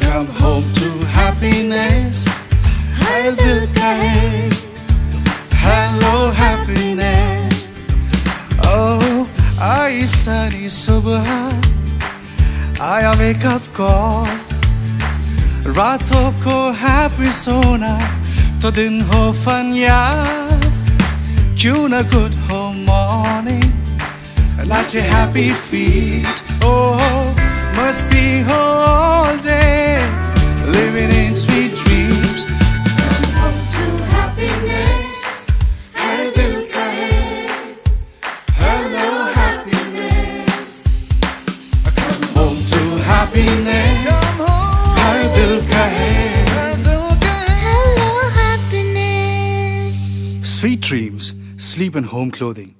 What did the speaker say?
Come home to happiness. हर दिल कहे Hello happiness. Oh, आई सारी सुबह आया wake up call. रातों को happy सोना तो दिन हो फन याद क्यों ना good हो morning at your happy feet. Oh, must be all day living in sweet dreams. Come home to happiness. Her dil ka hai. Hello, happiness. Come home to happiness. Her dil ka hai. Hello, happiness. Sweet dreams, sleep in home clothing.